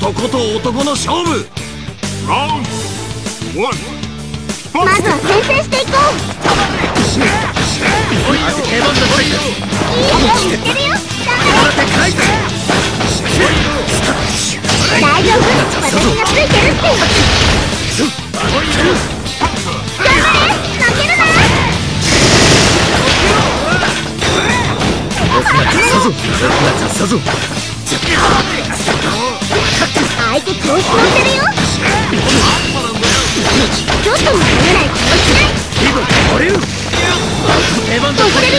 男と男の勝負。まずは先制していこう。ししたぞ。い手調子乗ってるよ。ちょっとも見えないない。れ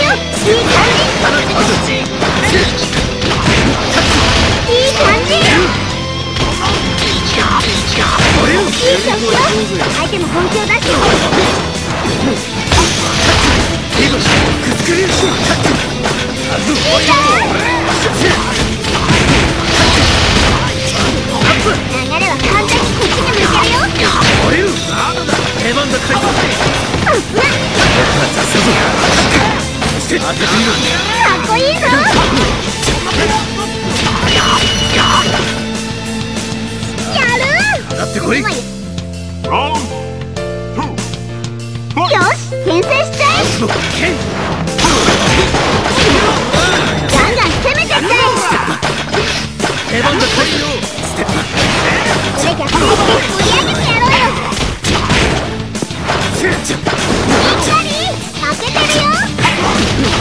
っこいいぞ。負けてるよ。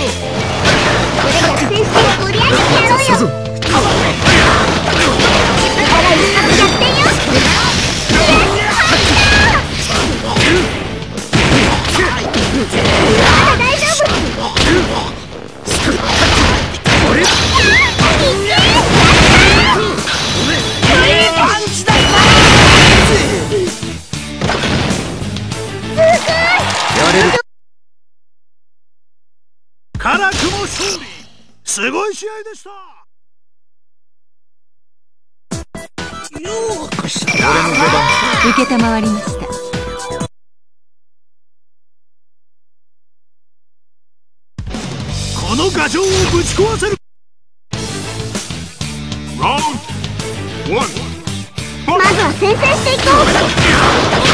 すごい試合でした。ようこそ。俺の出番受けたまわりました。この牙城をぶち壊せる。まずは先制していこ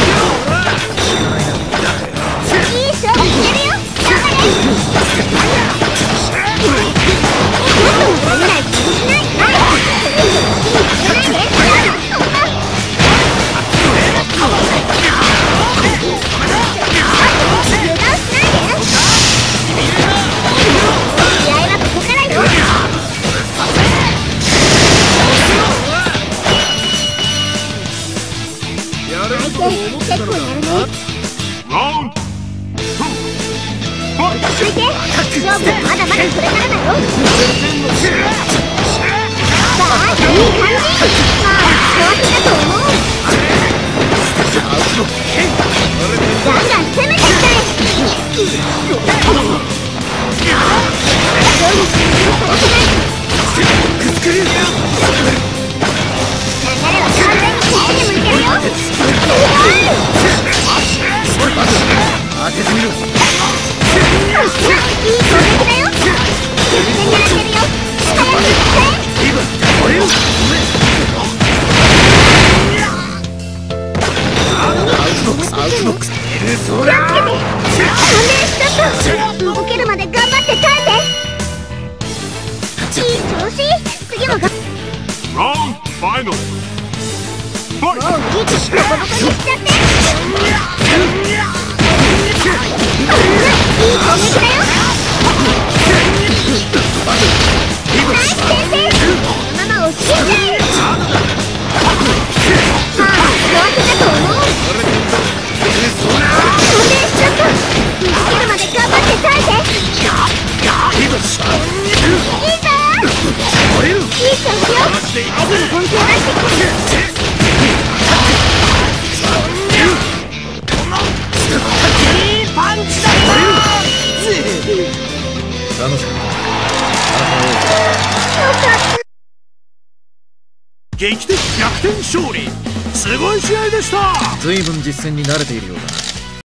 う。続いて。勝負まだまだこれからだ。よ。てみろ Final! Fight! Oh, you just... 劇的逆転勝利。すごい試合でした。随分実戦に慣れているようだな。